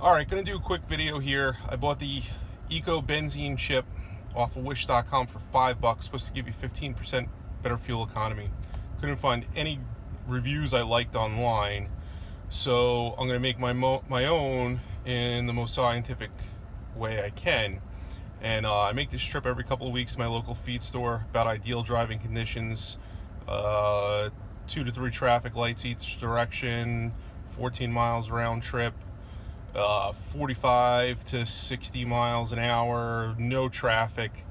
All right, gonna do a quick video here. I bought the Eco Benzene chip off of Wish.com for five bucks, supposed to give you 15% better fuel economy. Couldn't find any reviews I liked online, so I'm gonna make my my own in the most scientific way I can. And uh, I make this trip every couple of weeks in my local feed store about ideal driving conditions, uh, two to three traffic lights each direction, 14 miles round trip, uh, 45 to 60 miles an hour, no traffic.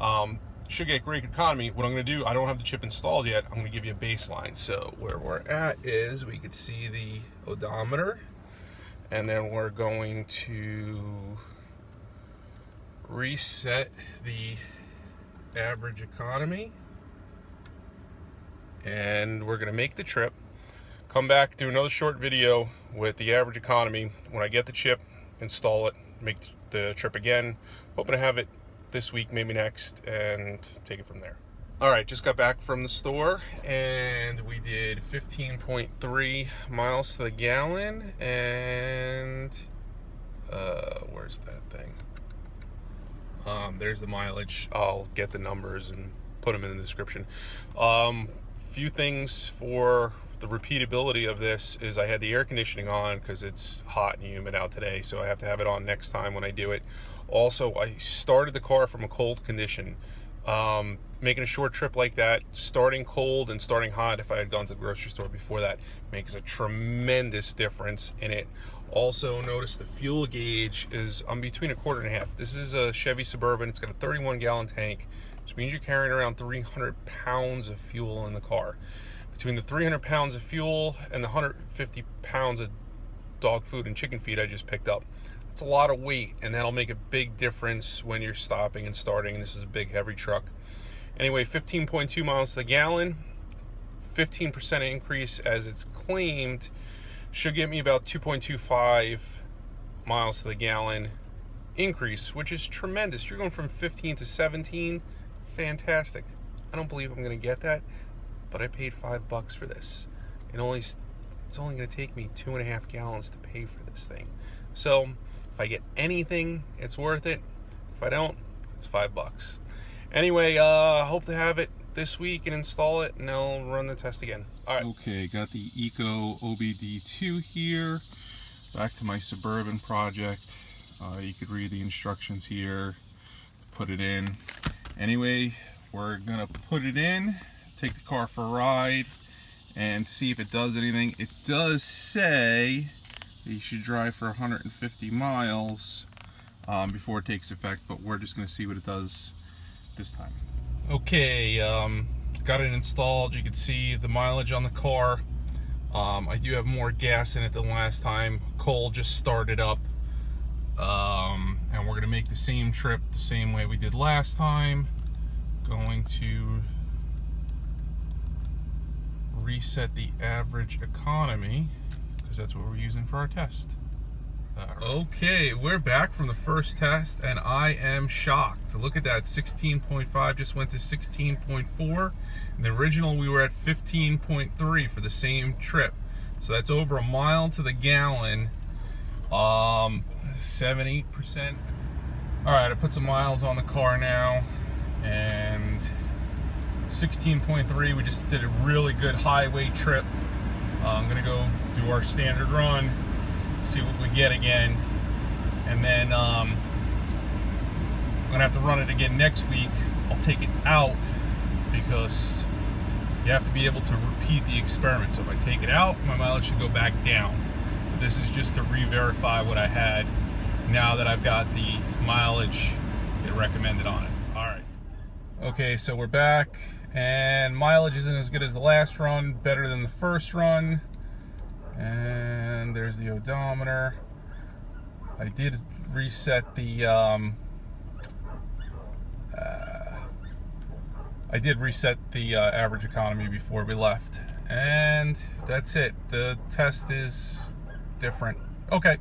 Um, should get great economy. What I'm going to do, I don't have the chip installed yet. I'm to give you a baseline. So where we're at is we could see the odometer, and then we're going to reset the average economy, and we're going to make the trip come back, do another short video with the average economy. When I get the chip, install it, make the trip again. Hoping to have it this week, maybe next, and take it from there. All right, just got back from the store and we did 15.3 miles to the gallon and uh, where's that thing? Um, there's the mileage. I'll get the numbers and put them in the description. Um, few things for the repeatability of this is I had the air conditioning on because it's hot and humid out today, so I have to have it on next time when I do it. Also, I started the car from a cold condition. Um, making a short trip like that, starting cold and starting hot, if I had gone to the grocery store before that, makes a tremendous difference in it. Also, notice the fuel gauge is I'm between a quarter and a half. This is a Chevy Suburban. It's got a 31 gallon tank, which means you're carrying around 300 pounds of fuel in the car between the 300 pounds of fuel and the 150 pounds of dog food and chicken feed I just picked up. It's a lot of weight, and that'll make a big difference when you're stopping and starting. This is a big, heavy truck. Anyway, 15.2 miles to the gallon, 15% increase as it's claimed, should get me about 2.25 miles to the gallon increase, which is tremendous. You're going from 15 to 17, fantastic. I don't believe I'm going to get that but I paid five bucks for this. It only it's only going to take me two and a half gallons to pay for this thing. So if I get anything, it's worth it. If I don't, it's five bucks. Anyway, uh, hope to have it this week and install it, and I'll run the test again. All right. Okay, got the Eco OBD2 here. Back to my Suburban project. Uh, you could read the instructions here. Put it in. Anyway, we're gonna put it in take the car for a ride and see if it does anything. It does say you should drive for 150 miles um, before it takes effect, but we're just going to see what it does this time. Okay, um, got it installed. You can see the mileage on the car. Um, I do have more gas in it than last time. Coal just started up. Um, and we're going to make the same trip the same way we did last time. Going to reset the average economy because that's what we're using for our test. Right. Okay, we're back from the first test and I am shocked. Look at that, 16.5 just went to 16.4. In the original we were at 15.3 for the same trip. So that's over a mile to the gallon. Um, 7, 8%. All right, I put some miles on the car now and 16.3 we just did a really good highway trip. Uh, I'm gonna go do our standard run see what we get again. And then um, I'm gonna have to run it again next week. I'll take it out because you have to be able to repeat the experiment. So if I take it out my mileage should go back down. This is just to re-verify what I had now that I've got the mileage it recommended on it okay so we're back and mileage isn't as good as the last run, better than the first run. And there's the odometer. I did reset the, um, uh, I did reset the uh, average economy before we left. And that's it. The test is different. Okay.